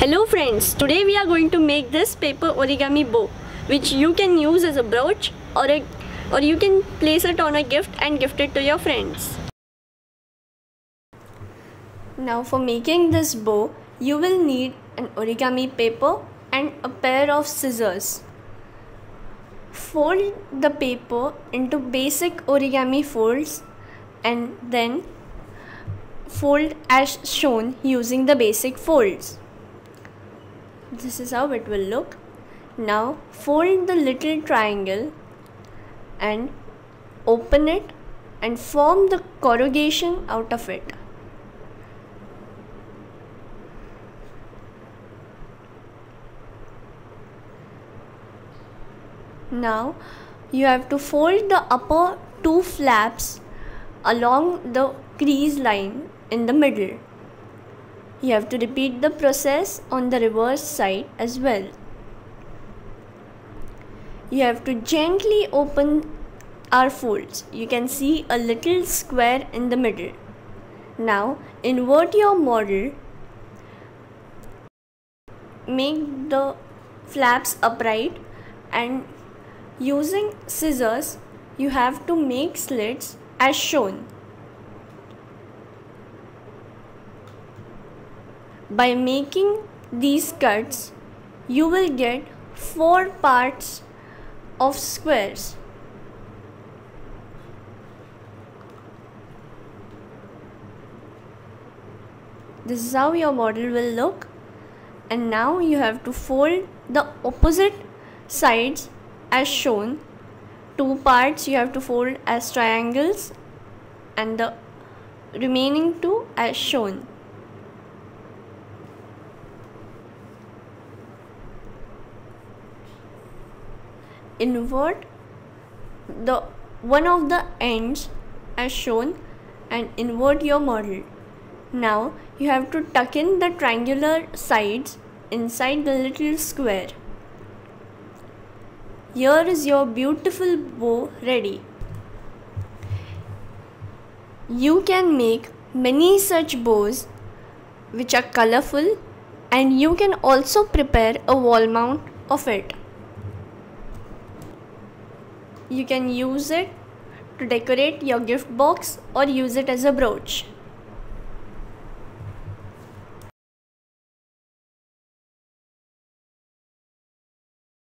Hello friends, today we are going to make this paper origami bow which you can use as a brooch or a or you can place it on a gift and gift it to your friends. Now for making this bow, you will need an origami paper and a pair of scissors. Fold the paper into basic origami folds and then fold as shown using the basic folds this is how it will look. Now fold the little triangle and open it and form the corrugation out of it. Now you have to fold the upper two flaps along the crease line in the middle you have to repeat the process on the reverse side as well. You have to gently open our folds. You can see a little square in the middle. Now invert your model. Make the flaps upright and using scissors you have to make slits as shown. By making these cuts, you will get four parts of squares. This is how your model will look and now you have to fold the opposite sides as shown. Two parts you have to fold as triangles and the remaining two as shown. Invert the one of the ends as shown and invert your model. Now you have to tuck in the triangular sides inside the little square. Here is your beautiful bow ready. You can make many such bows which are colorful and you can also prepare a wall mount of it you can use it to decorate your gift box or use it as a brooch.